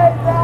take that.